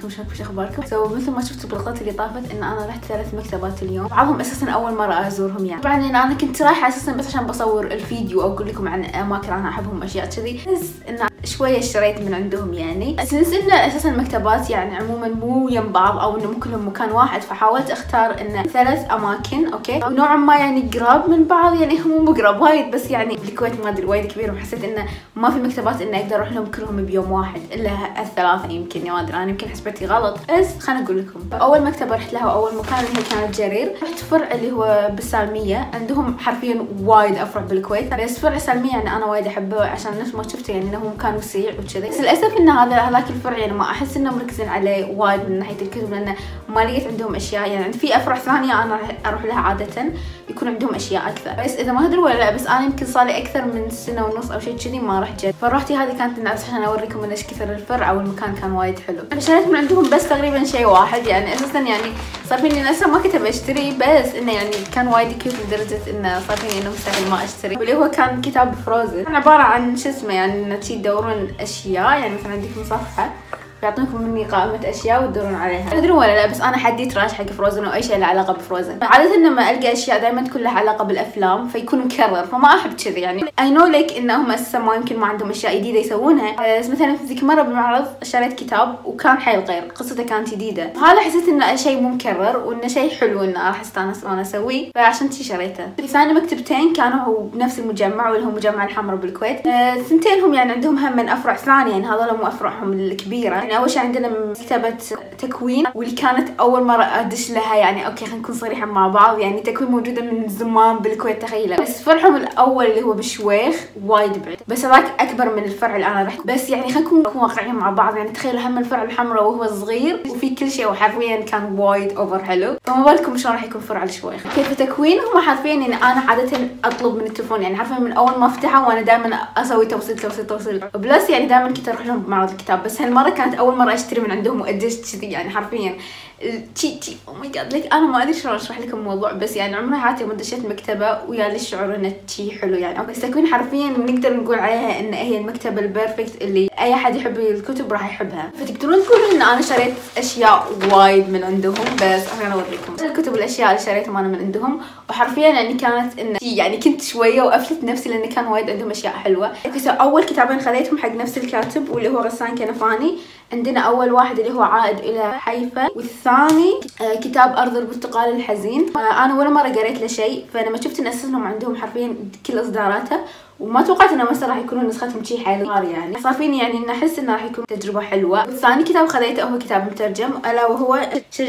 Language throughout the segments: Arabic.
عليكم شلونكم شو أخباركم؟ so مثل ما شفتوا بالقطة اللي طافت إن أنا رحت ثلاث مكتبات اليوم، بعضهم أساسا أول مرة أزورهم يعني، طبعا إن أنا كنت رايحة أساسا بس عشان بصور الفيديو أو أقول لكم عن أماكن أنا أحبهم اشياء كذي، بس إن شوية اشتريت من عندهم يعني، since ان أساسا المكتبات يعني عموما مو يم بعض أو إنه مو كلهم مكان واحد فحاولت أختار ان ثلاث أماكن أوكي، ونوعا ما يعني قراب من بعض يعني هم مو قراب وايد بس يعني الكويت ما أدري وايد كبير وحسيت إنه ما في مكتبات إني أقدر أروح لهم كلهم بيوم واحد إلا الثلاثة يمكن ما أدري أنا يمكن حسبتي غلط. بس خليني أقول لكم أول مكتبة رحت لها واول مكان اللي هي كانت جرير رحت فرع اللي هو بالسالمية عندهم حرفيا وايد أفرع بالكويت. بس فرع سالميه يعني أنا وايد أحبه عشان نفس ما شفته يعني إنه مكان وسيع وكذا بس للأسف إن هذا هذاك الفرع يعني ما أحس انه مركزين عليه وايد من ناحية الكتب لأنه ما لقيت عندهم أشياء. يعني في أفرع ثانية أنا أروح لها عادة يكون عندهم أشياء أكثر. بس إذا ما ادري ولا لا بس أنا يمكن صار لي أكثر من سنة ونص أو شيء كذي ما رحت جد. فروحتي هذه كانت بس عشان أوريكم قديش كثر الفرع والمكان كان وايد حلو. أنا شريت من عندهم بس تقريبا شيء واحد. يعني أساسا يعني صار فيني نفسه ما كنت بشتري بس إنه يعني كان وايد cute لدرجة إنه صار فيني إنه مستحيل ما أشتري. واللي هو كان كتاب Frozen كان عبارة عن شو اسمه يعني إنه تدورون اشياء يعني مثلا عندكم صفحه يعطونكم مني قائمة أشياء وتدورون عليها. تدرون ولا لا بس أنا حديت راش حق Frozen أو أي شيء له علاقة ب Frozen عادة لما ألقى أشياء دائما تكون لها علاقة بالأفلام فيكون مكرر فما أحب كذي يعني. I know like إنهم أساسا ما يمكن ما عندهم أشياء جديدة يسوونها. بس مثلا في ذيك مرة بالمعرض شريت كتاب وكان حيل غير قصته كانت جديدة. هذا حسيت إنه شيء مو مكرر وإنه شيء حلو إنه راح أستانس وأنا أسويه. فعشان شي شريته. ثاني مكتبتين كانوا بنفس المجمع واللي هو مجمع الحمراء بالكويت. ثنتين هم يعني عندهم هم من أفرع ثانية يعني هذول مو أفرعهم الكبيرة. يعني أول شيء عندنا مكتبة تكوين واللي كانت أول مرة أدش لها يعني أوكي خلينا نكون صريحة مع بعض يعني تكوين موجودة من زمان بالكويت تخيلة بس فرعهم الأول اللي هو بشويخ وايد بعيد. بس هذاك أكبر من الفرع اللي أنا رحت. بس يعني خلينا نكون واقعيين مع بعض يعني تخيلوا هم الفرع الحمراء وهو صغير وفي كل شيء وحرفيا كان وايد over حلو فما بالكم شلون راح يكون فرع الشويخ؟ كيف تكوين؟ هم حرفيا يعني أنا عادة أطلب من التلفون يعني حرفيا من أول ما أفتحه وأنا دائما أسوي توصيل توصيل توصيل. plus يعني دائما كنت أروح لهم بمعرض الكتاب. بس هالمرة كانت أول مرة أشتري من عندهم وأدش كذي يعني حرفيا. تشي تشي oh my god like أنا ما أدري شلون أشرح لكم الموضوع بس يعني عمري حياتي ما دشيت مكتبة ويا لي الشعور إنه تشي حلو يعني. بس تكوين حرفيا نقدر نقول عليها إن هي المكتبة ال perfect اللي أي أحد يحب الكتب راح يحبها. فتقدرون تقولون إن أنا شريت أشياء وايد من عندهم بس خليني أوريكم. الكتب والاشياء اللي شريتهم أنا من عندهم وحرفيا يعني كانت إن يعني كنت شوية وقفلت نفسي لأن كان وايد عندهم أشياء حلوة. أول كتابين خذيتهم حق نفس الكاتب واللي هو غسان كنفاني. عندنا أول واحد اللي هو عائد إلى حيفا والثاني آه، كتاب أرض البرتقال الحزين. آه، أنا ولا مرة قريت له شيء فلما شفت إن أساسهم عندهم حرفيا كل إصداراته. وما توقعت إنه مثلا راح يكونون نسختهم شي حلوة يعني. صار فيني يعني ان أحس إنه راح يكون تجربة حلوة. والثاني كتاب خذيته هو كتاب مترجم ألا وهو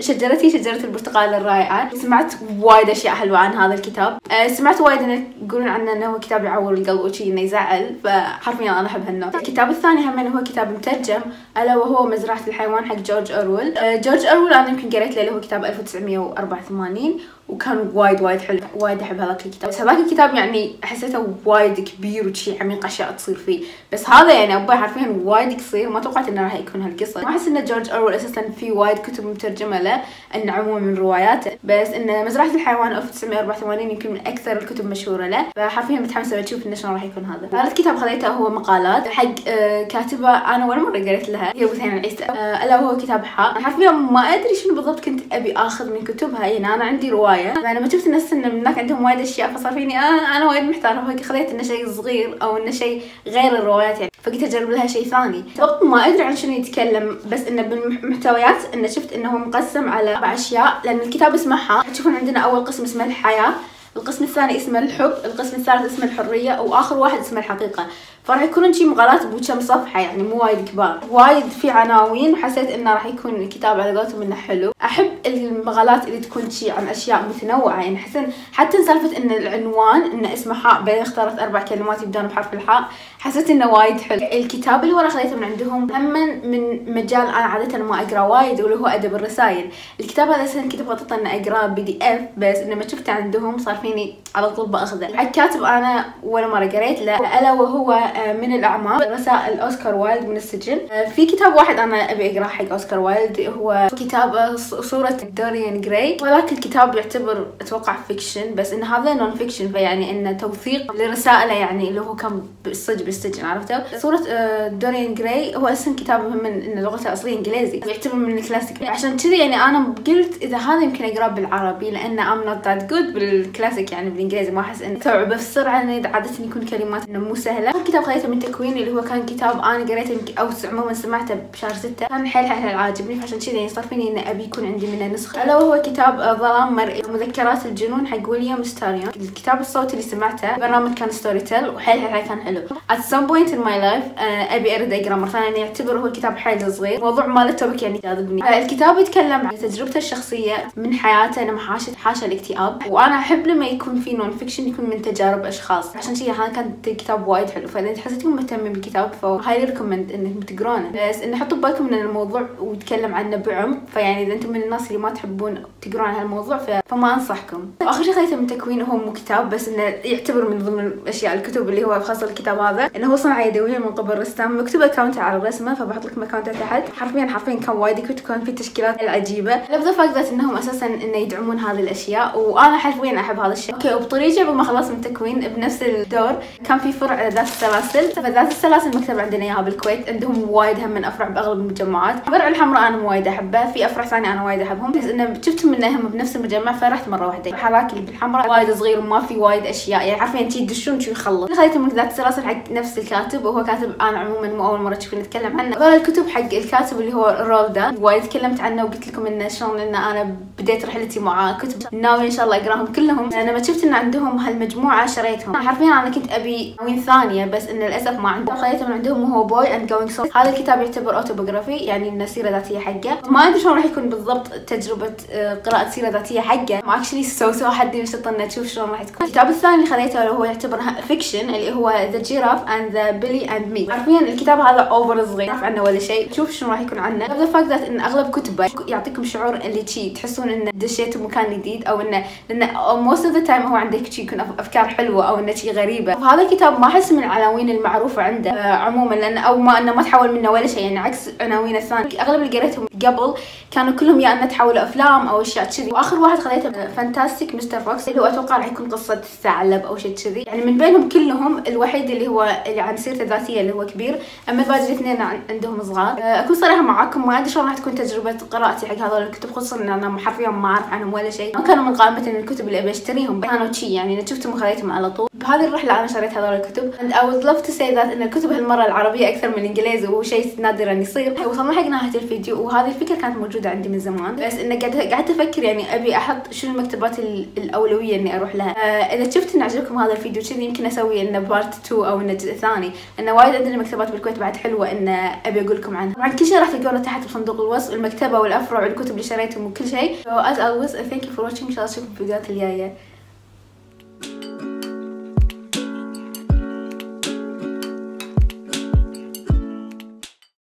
شجرتي شجرة البرتقال الرائعة. سمعت وايد أشياء حلوة عن هذا الكتاب. أه سمعت وايد إنه يقولون عنه إنه هو كتاب يعور القلب وشي إنه يزعل فحرفيا أنا أحب هالنوع. الكتاب الثاني هم هو كتاب مترجم ألا وهو مزرعة الحيوان حق جورج أورويل. أه جورج أورويل أنا يمكن قريت له اللي هو كتاب 1984 وكان وايد وايد حلو. وايد أحب هذاك الكتاب. بس هذاك الكتاب يعني حسيته وايد كبير وشي عميق أشياء تصير فيه. بس هذا يعني أبوي حرفيا وايد قصير. ما توقعت إنه راح يكون هالقصة. ما أحس إن جورج أورويل أساسا في وايد كتب مترجمة له إنه عموما من رواياته. بس إن مزرعة الحيوان 1984 يمكن من أكثر الكتب مشهورة له. فحرفيا متحمسه بشوف إنه شلون راح يكون هذا. ثالث كتاب خذيته هو مقالات حق آه، كاتبة أنا ولا مرة قريت لها. هي بثينه العيسى. آه، ألا وهو كتاب حاء. حرفيا ما أدري شنو بالضبط كنت أبي آخذ من كتبها. يعني أنا عندي رواية فلما شفت الناس إن هناك عندهم وايد أشياء فصار فيني آه أنا وايد محتاره فخذيت إنه شيء صغير أو إنه شيء غير الروايات يعني. فقلت أجرب لها شيء ثاني. بالضبط ما أدري عن شنو يتكلم بس إنه بالمحتويات إنه شفت إنه مقسم على أربع أشياء. لأن الكتاب اسمه حا. تشوفون عندنا أول قسم اسمه الحياة القسم الثاني اسمه الحب القسم الثالث اسمه الحرية وآخر واحد اسمه الحقيقة. فراح يكونون شي مقالات بكم صفحة يعني مو وايد كبار. وايد في عناوين وحسيت إنه راح يكون الكتاب على قولتهم إنه حلو. أحب المقالات اللي تكون شي عن أشياء متنوعة يعني حسن حتى سالفة إن العنوان انه اسمه حاء بعدين اختارت أربع كلمات يبدون بحرف الحاء حسيت إنه وايد حلو. الكتاب اللي ورا خذيته من عندهم هم من مجال أنا عادة ما أقرأ وايد واللي هو أدب الرسائل. الكتاب هذا أساسا كنت بخطط اني اقراه PDF بس لما شفته عندهم صار فيني على طول بأخذه. الكاتب أنا ولا مرة قريت له ألا وهو من الأعمال رسائل أوسكار وايلد من السجن. آه، في كتاب واحد أنا أبي أقرأ حق أوسكار وايلد. هو كتاب صورة دوريان جراي. ولكن الكتاب يعتبر أتوقع fiction بس إن هذا non-fiction فيعني إنه توثيق لرسائله يعني اللي هو كان بالسجن بالسجن عرفته؟ صورة آه، دوريان جراي هو أصلا كتاب مهم إن لغته الأصلية إنجليزي. يعتبر من الكلاسيك. عشان كذي يعني أنا قلت إذا هذا يمكن أقرأه بالعربي لأن I'm not that good بالكلاسيك يعني بالإنجليزي. ما أحس إنه استوعبه بسرعة عادة يكون كلمات إنه مو سهلة. الكتاب خليته من تكوين اللي هو كان كتاب أنا قريته أو عموما سمعته بشهر ستة. كان حيل حيل عاجبني فعشان كذا يعني صار فيني انه أبي يكون عندي منه نسخة. ألا وهو كتاب ظلام مرئي. مذكرات الجنون حق ويليام ستايرون الكتاب الصوتي اللي سمعته برنامج كان ستوري تيل وحيل حيل كان حلو. At some point in my life آه، أبي أرد أقرأ مرة ثانية. يعتبر هو كتاب حيل صغير. موضوع مال ال topic يعني جاذبني الكتاب يتكلم عن تجربته الشخصية من حياته لما حاشت حاشا الاكتئاب. وأنا أحب لما يكون في non-fiction يكون من تجارب أشخاص. عشان كذا هذا كان كتاب وايد حلو. فإذا حسيتكم مهتمين بالكتاب ف highly recommend انكم تقرونه بس إنه حطوا ببالكم إن الموضوع ويتكلم عنه بعمق فيعني إذا أنتم من الناس اللي ما تحبون تقرون عن هالموضوع فما أنصحكم. واخر شيء خليته من تكوين هو مو كتاب بس إنه يعتبر من ضمن الأشياء الكتب اللي هو خاصة الكتاب هذا إنه هو صنعه يدوية من قبل رسام مكتوب account ه على الرسمة فبحط لكم account ه تحت. حرفيا حرفيا كان وايد كنت كان في تشكيلات العجيبة. ل the fact إنهم أساسا إنه يدعمون هذه الأشياء وأنا حرفيا أحب هذا الشيء. أوكي وبطريقة ما خلصت من تكوين بنفس الدور كان في فرع ذات السلاسل فذات السلاسل مكتب عندنا إياها بالكويت عندهم وايد هم من أفرع بأغلب المجمعات فرع الحمراء أنا وايد أحبه في أفرع ثانية أنا وايد أحبهم. بس انه شفتهم انهم بنفس المجمع فرحت مرة واحدة. هذاك اللي بالحمراء وايد صغير وما في وايد أشياء يعني حرفيا تي تدشون شو يخلص. خليته من ذات السلاسل حق نفس الكاتب وهو كاتب أنا عموما مو أول مرة تشوفين نتكلم عنه. هذول الكتب حق الكاتب اللي هو رولد دال وايد تكلمت عنه وقلت لكم انه شلون إن أنا بديت رحلتي مع كتب. ناوي إن شاء الله أقراهم كلهم. لما شفت إن عندهم هالمجموعة شريتهم. حرفيا أنا كنت أبي عناوين ثانية بس إن للأسف ما عندهم خليته من عندهم هو Boy and Going Solo هذا الكتاب يعتبر autobiography يعني انه سيره ذاتية حقه. ما أدري شلون راح يكون بالضبط تجربة آه، قراءة سيرة ذاتية حقه. ما actually so so حد ينشط إنه تشوف شلون راح تكون. الكتاب الثاني اللي خذيته هو يعتبر fiction اللي هو The Giraffe and the Pelly and Me حرفيا الكتاب هذا over صغير ما عنه ولا شيء. شوف شنو راح يكون عنه. the fact إن أغلب كتبه يعطيكم شعور اللي شي تحسون إنه دشيتوا مكان جديد أو إنه لأن most of the time هو عندك شي يكون أفكار حلوة أو إنه شي غريبة. فهذا الكتاب ما أحس من العناوين المعروفة عنده آه عموما لأن أو ما إنه ما تحول منه ولا شيء يعني عكس عناوين الثانية أغلب اللي قريتهم قبل كانوا كلهم يا إنه تحولوا أفلام أو أشياء كذي. وآخر واحد خذيته Fantastic Mr. Fox اللي هو أتوقع راح يكون قصة ثعلب أو شيء كذي. يعني من بينهم كلهم الوحيد اللي هو اللي عن سيرته الذاتية اللي هو كبير. أما باقي الاثنين عندهم صغار. آه، أكون صريحة معاكم ما أدري شلون راح تكون تجربة قراءتي حق هذول الكتب خصوصا إن أنا حرفيا ما أعرف عنهم ولا شيء. ما كانوا من قائمة الكتب اللي أبي أشتريهم كانوا شي يعني أنا شفتهم وخذيتهم على طول. بهذه الرحلة أنا شريت هذول الكتب. And I would love to say that إن الكتب هالمرة العربية أكثر من الإنجليزي وهو شيء نادرا يصير. وصلنا حق نهاية الفيديو وهذه الفكرة كانت موجودة عندي من زمان. بس قاعدة قاعدة أفكر يعني أبي أحط شنو المكتبات الأولوية إني أروح لها. آه إذا شفت ان عجبكم هذا الفيديو كذي يمكن أسوي انه بارت 2 أو انه جزء ثاني. انه وايد عندنا مكتبات بالكويت بعد حلوة انه أبي أقول لكم عنها. طبعا كل شيء راح تلقونه تحت بصندوق الوصف. المكتبة والأفرع والكتب اللي شريتهم وكل شيء. So as always thank you for watching. إن شاء الله أشوفكم في الفيديوهات الجاية.